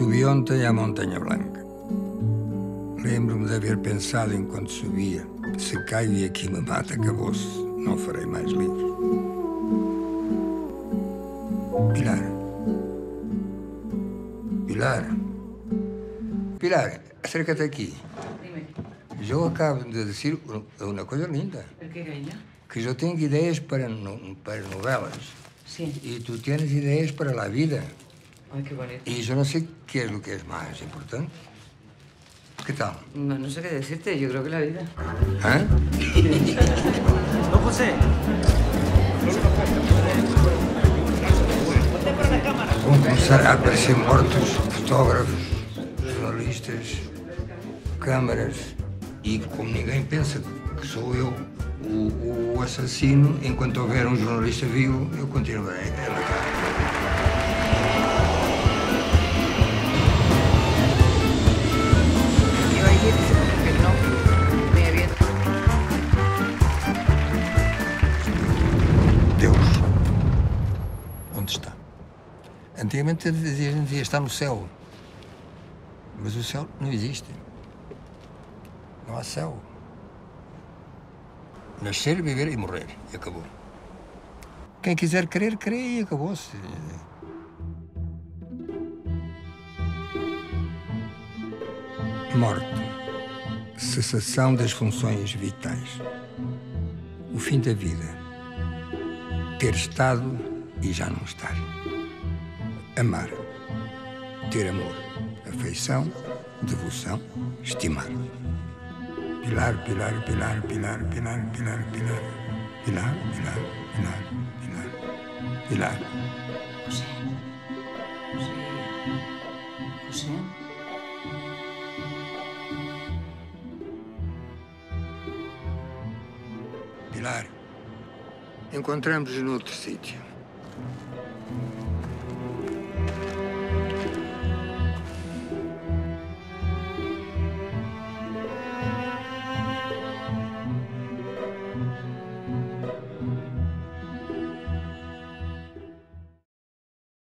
Subi ontem à Montanha Blanca. Lembro-me de haver pensado enquanto subia: se caio e aqui me mata, acabou-se, não farei mais livros. Pilar. Pilar. Pilar, acércate aqui. Dime, Eu acabo de dizer uma coisa linda: que eu tenho ideias para, para novelas Sí. e tu tens ideias para a vida. Ay, qué bonito. E eu não sei qué es lo que es más importante. ¿Qué tal? No, no sé qué decirte, yo creo que la vida. ¿Eh? Don José, Vão começar a aparecer mortos fotógrafos, jornalistas, câmaras. E como ninguém pensa que sou eu o, o assassino, enquanto houver um jornalista vivo, eu continuarei a matar. Antigamente a gente dizia está no céu. Mas o céu não existe. Não há céu. Nascer, viver e morrer. E acabou. Quem quiser crer, crê e acabou-se. Morte. Cessação das funções vitais. O fim da vida ter estado e já não estar. Amar. Ter amor. Afeição, devoção, estimar. Pilar, pilar, pilar, pilar, pilar, pilar, pilar. Pilar, pilar, pilar, pilar. Pilar. José. José. José. Pilar. Encontramos-nos noutro sítio.